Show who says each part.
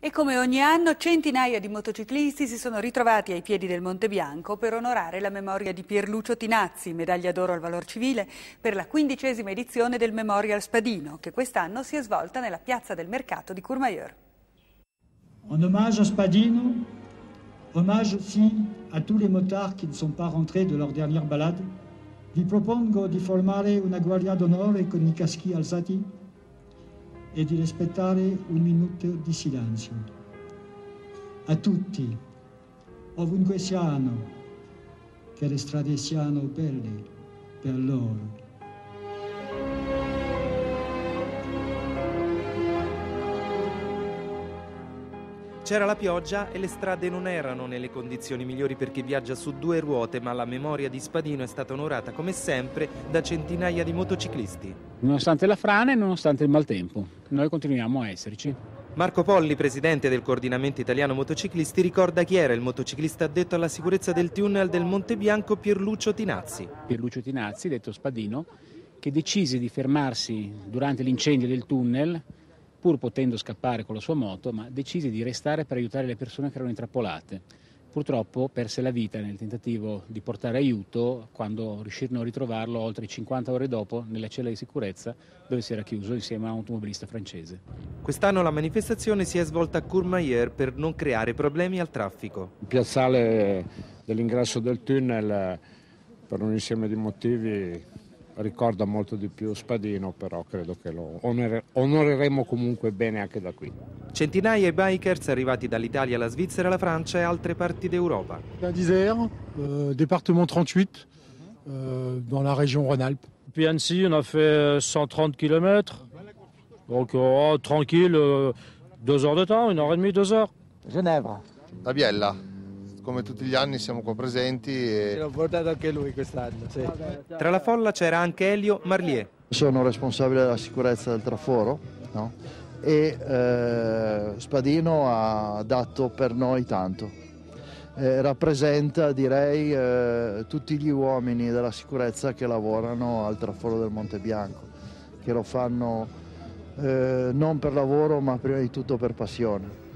Speaker 1: E come ogni anno centinaia di motociclisti si sono ritrovati ai piedi del Monte Bianco per onorare la memoria di Pierlucio Tinazzi, medaglia d'oro al valor civile, per la quindicesima edizione del Memorial Spadino, che quest'anno si è svolta nella piazza del mercato di Courmayeur.
Speaker 2: En hommage à Spadino, hommage aussi à tous les motards qui ne sont pas rentrés de leur dernière balade, vi propongo di formare una guardia d'onore con i caschi alzati e di rispettare un minuto di silenzio. A tutti, ovunque siano, che le strade siano belle per loro.
Speaker 3: C'era la pioggia e le strade non erano nelle condizioni migliori per chi viaggia su due ruote, ma la memoria di Spadino è stata onorata come sempre da centinaia di motociclisti.
Speaker 4: Nonostante la frana e nonostante il maltempo, noi continuiamo a esserci.
Speaker 3: Marco Polli, presidente del coordinamento italiano motociclisti, ricorda chi era il motociclista addetto alla sicurezza del tunnel del Monte Bianco Pierlucio Tinazzi.
Speaker 4: Pierlucio Tinazzi, detto Spadino, che decise di fermarsi durante l'incendio del tunnel pur potendo scappare con la sua moto, ma decise di restare per aiutare le persone che erano intrappolate. Purtroppo perse la vita nel tentativo di portare aiuto quando riuscirono a ritrovarlo oltre 50 ore dopo nella cella di sicurezza dove si era chiuso insieme a un automobilista francese.
Speaker 3: Quest'anno la manifestazione si è svolta a Courmayeur per non creare problemi al traffico.
Speaker 5: Il piazzale dell'ingresso del tunnel per un insieme di motivi ricorda molto di più Spadino, però credo che lo onore, onoreremo comunque bene anche da qui.
Speaker 3: Centinaia di bikers arrivati dall'Italia alla Svizzera, alla Francia e altre parti d'Europa.
Speaker 6: d'Isère, euh, département 38, euh, dans la région Rhône-Alpes.
Speaker 7: Puis Annecy, on a fait 130 km, donc oh, tranquille, euh, deux heures de temps, une heure et demie, deux heures.
Speaker 8: Ginevra.
Speaker 9: La Biella, come tutti gli anni siamo qua presenti. E...
Speaker 8: L'ho portato anche lui quest'anno. Sì.
Speaker 3: Tra la folla c'era anche Elio Marlier.
Speaker 10: Sono responsabile della sicurezza del traforo no? e eh, Spadino ha dato per noi tanto. Eh, rappresenta direi eh, tutti gli uomini della sicurezza che lavorano al traforo del Monte Bianco, che lo fanno eh, non per lavoro ma prima di tutto per passione.